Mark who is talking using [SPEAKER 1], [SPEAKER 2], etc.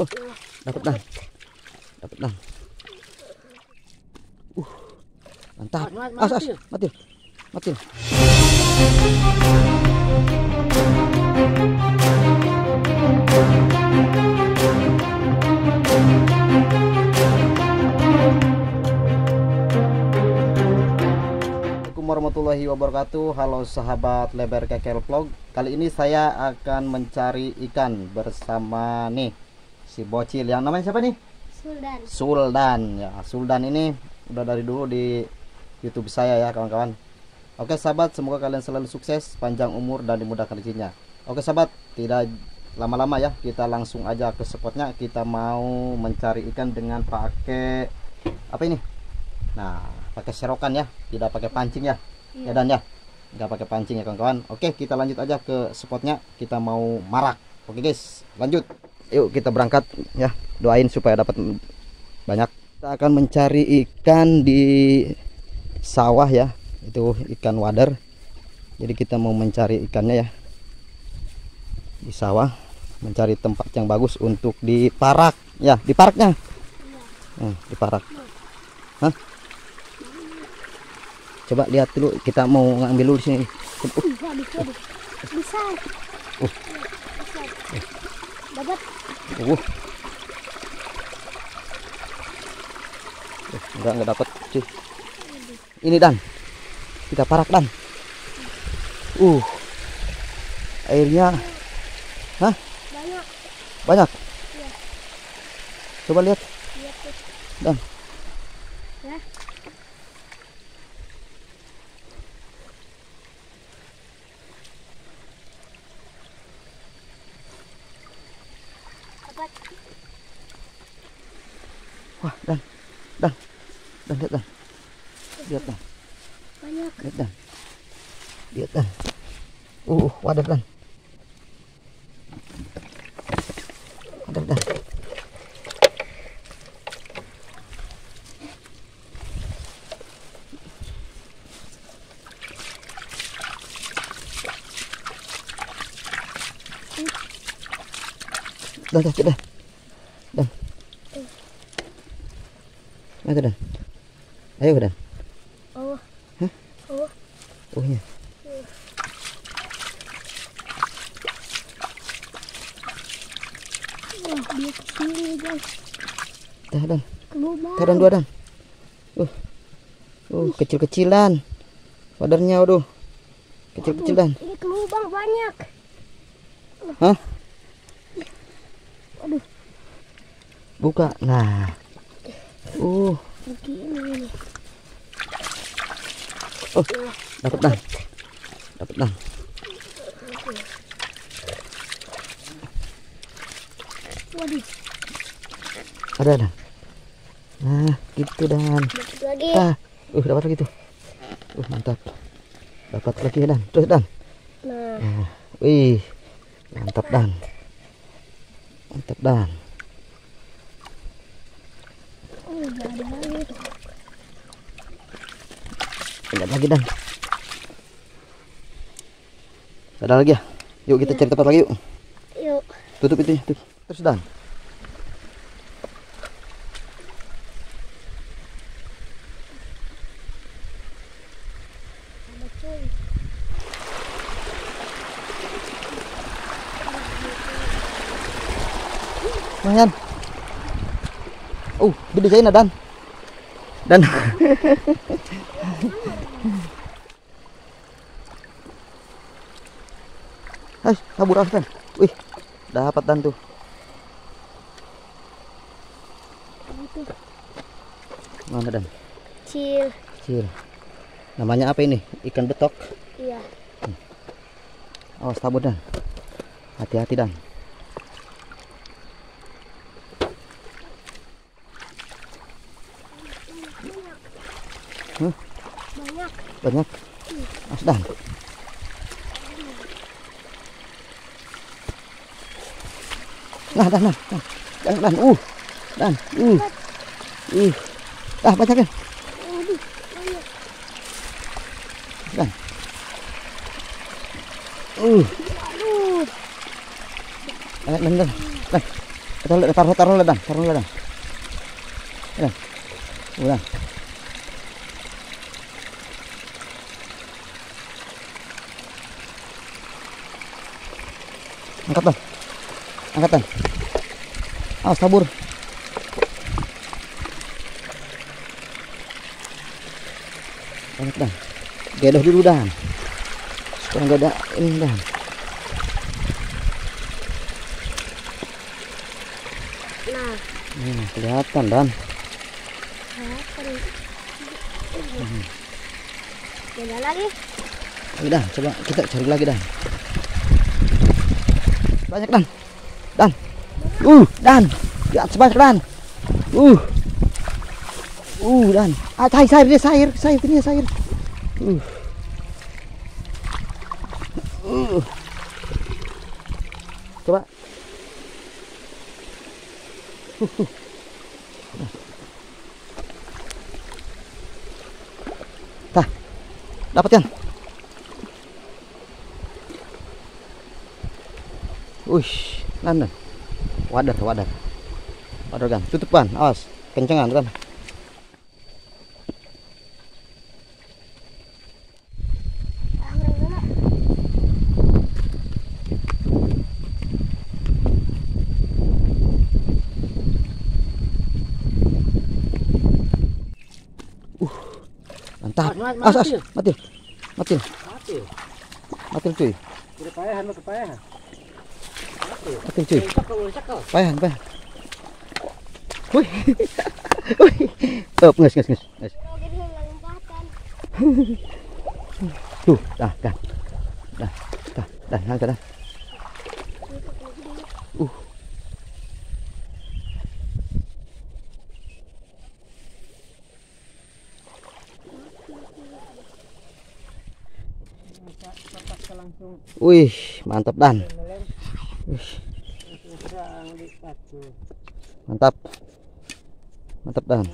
[SPEAKER 1] Oh, dapat dan. Dapat dan. Uh. Mantap. As, as,
[SPEAKER 2] mati.
[SPEAKER 1] mati. Mati. Assalamualaikum warahmatullahi wabarakatuh Halo sahabat lebar kekel vlog Kali ini saya akan mencari ikan bersama nih Si bocil yang namanya siapa nih?
[SPEAKER 3] Suldan.
[SPEAKER 1] Suldan. Ya Suldan ini udah dari dulu di YouTube saya ya kawan-kawan. Oke sahabat semoga kalian selalu sukses panjang umur dan dimudahkan rezekinya. Oke sahabat tidak lama-lama ya kita langsung aja ke spotnya. Kita mau mencari ikan dengan pakai apa ini? Nah pakai serokan ya tidak pakai pancing ya. Ya dan ya nggak pakai pancing ya kawan-kawan. Oke kita lanjut aja ke spotnya. Kita mau marak. Oke guys lanjut yuk kita berangkat ya. Doain supaya dapat banyak. Kita akan mencari ikan di sawah ya. Itu ikan wader. Jadi kita mau mencari ikannya ya. Di sawah. Mencari tempat yang bagus untuk diparak ya diparaknya nah, diparak Hah? coba lihat dulu. Kita mau ngambil dulu di sini. Uh.
[SPEAKER 3] Bisa.
[SPEAKER 1] Uh.
[SPEAKER 3] Dapat.
[SPEAKER 1] uh. Eh, enggak enggak dapat cuy ini dan kita parak dan uh airnya hah
[SPEAKER 3] Banyak.
[SPEAKER 1] banyak
[SPEAKER 3] Iya.
[SPEAKER 1] coba lihat
[SPEAKER 3] Lihat
[SPEAKER 1] dan
[SPEAKER 3] Ya. Dapat.
[SPEAKER 1] Wah dan dan dan lihat dan lihat dan
[SPEAKER 3] Banyak.
[SPEAKER 1] lihat dan lihat dan uh wadah dan wadah dan dan dan dan dan Ayo dan ayo dan
[SPEAKER 3] Oh.
[SPEAKER 1] Hah?
[SPEAKER 3] Oh.
[SPEAKER 1] oh iya
[SPEAKER 3] Wah, dia kecil guys.
[SPEAKER 1] dah dan. Kadang dua dan. Uh. Uh, kecil-kecilan. Wadarnya waduh. Kecil-kecilan.
[SPEAKER 3] Ini kelubang banyak.
[SPEAKER 1] Hah?
[SPEAKER 3] Waduh,
[SPEAKER 1] Buka. Nah. Uh,
[SPEAKER 3] begini ini.
[SPEAKER 1] oh, dapat dan. Dapat dan.
[SPEAKER 3] Waduh,
[SPEAKER 1] Ada dan. Nah, gitu dan.
[SPEAKER 3] dapat lagi.
[SPEAKER 1] Ah, uh, dapat lagi tuh. Uh, mantap. Dapat lagi dan. Terus dan.
[SPEAKER 3] Nah,
[SPEAKER 1] Nah, wih. Mantap dan. Mantap dan.
[SPEAKER 3] Ada lagi
[SPEAKER 1] dan. Ada lagi ya? Yuk kita cari tempat lagi yuk.
[SPEAKER 3] Yuk,
[SPEAKER 1] Tutup itu tutup. Terus dan.
[SPEAKER 3] ada
[SPEAKER 1] Oh, gede saya dan. Dan. Hai, kabur Dan. Wih, dapat dan tuh. Mana dan?
[SPEAKER 3] kecil.
[SPEAKER 1] Kecil. Namanya apa ini? Ikan betok.
[SPEAKER 3] Iya.
[SPEAKER 1] Awas tabur dan. Hati-hati dan.
[SPEAKER 3] Banyak.
[SPEAKER 1] Banyak. Awas dan. Nah, dan, dan, dan, dan, dan, uh, dan, uh, uh, ah, banyak kan?
[SPEAKER 3] Banyak.
[SPEAKER 1] Dan, uh,
[SPEAKER 3] Aduh,
[SPEAKER 1] dan, dan, dan, dan, Taruh, taruh, taruh ladang, taruh ladang. Dan. Udah. Angkat dan. Angkat dan. Awas tabur. Angkat dan. Gedoh dulu dan. Supaya enggak ada ini dan.
[SPEAKER 3] Nah,
[SPEAKER 1] Hmm, kelihatan dan.
[SPEAKER 3] Beda lagi.
[SPEAKER 1] Dan, coba kita cari lagi dan. Banyak dan. Dan. Uh, dan. Di atas banyak dan. Uh. Uh, dan. Ah, cair, dia cair, cair, ini cair. Uh. Uh. Coba. Tah. Dapat kan? Wih, London. Wadah, wadah. Wadah kan. Tutup kan, awas. Kencengan kan.
[SPEAKER 3] Ah, mana?
[SPEAKER 1] Awas, awas.
[SPEAKER 2] matil.
[SPEAKER 1] Matil. Matil.
[SPEAKER 2] Mati.
[SPEAKER 1] Matil cuy.
[SPEAKER 2] Udah payahan mah kepayahan.
[SPEAKER 1] Matil cuy. Payahan, payahan. Wih. Wih. Up, nges, nges, nges. nges. Tuh, dah, dah. Dah, dah, dah, angkat dah. Wih, mantap dan. Wih, mantap. Mantap dan.